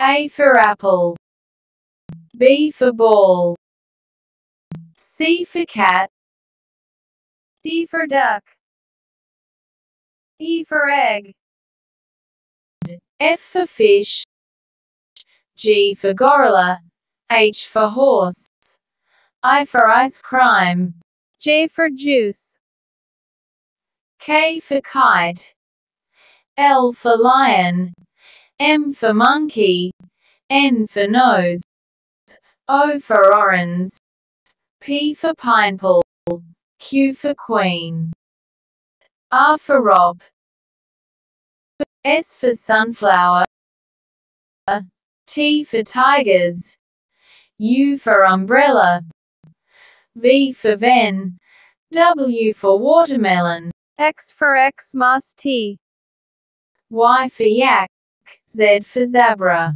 A for apple. B for ball. C for cat. D for duck. E for egg. F for fish. G for gorilla. H for horse. I for ice cream. J for juice. K for kite. L for lion. M for monkey. N for nose. O for orange. P for pineapple. Q for queen. R for rob. S for sunflower. T for tigers. U for umbrella. V for Ven. W for watermelon. X for Xmas T. Y for yak. Z for zebra.